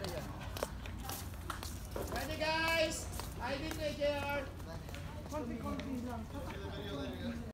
Ready guys? I did it, JR. Konti, konti lang.